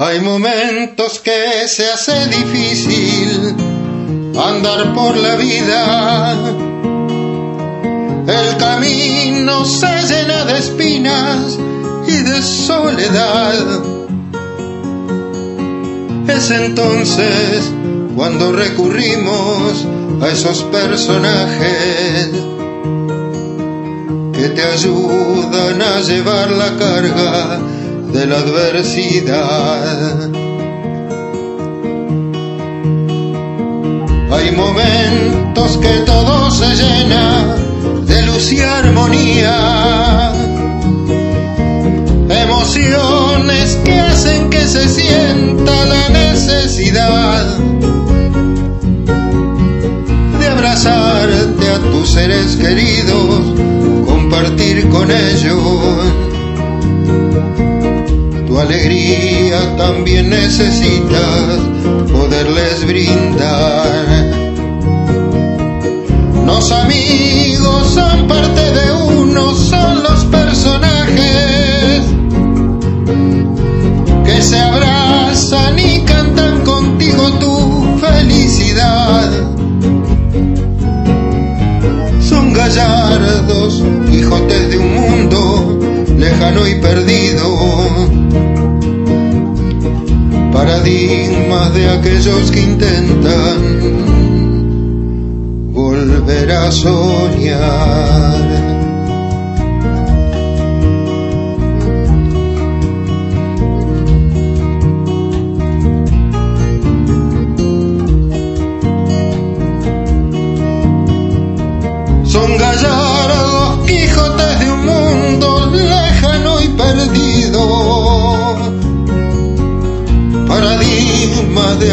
Hay momentos que se hace difícil andar por la vida. El camino se llena de espinas y de soledad. Es entonces cuando recurrimos a esos personajes que te ayudan a llevar la carga de la adversidad. Hay momentos que todo se llena de luz y armonía, emociones que hacen que se sienta la necesidad de abrazarte a tus seres queridos, compartir con ellos alegría también necesitas poderles brindar. Los amigos son parte de uno, son los personajes que se abrazan y cantan contigo tu felicidad. Son gallardos, hijotes de un mundo lejano y perdido de aquellos que intentan volver a soñar.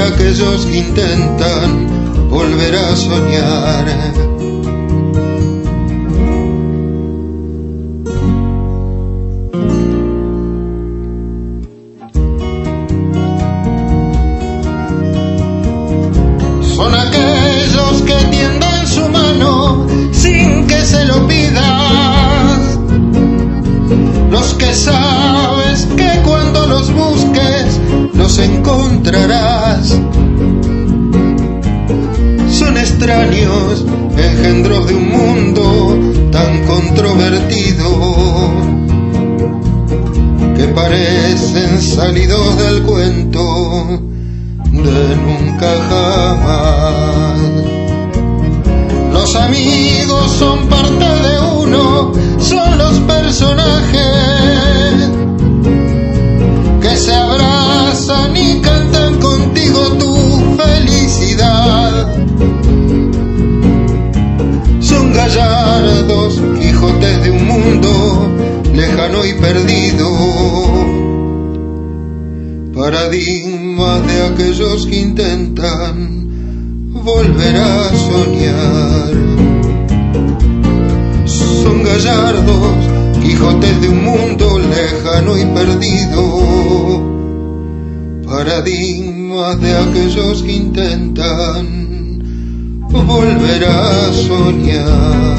Aquellos que intentan volver a soñar. Extraños, engendros de un mundo tan controvertido, que parecen salidos del cuento de nunca jamás. Los amigos son parte Quijotes de un mundo lejano y perdido, paradigmas de aquellos que intentan volver a soñar. Son gallardos, Quijotes de un mundo lejano y perdido, paradigmas de aquellos que intentan volver a soñar.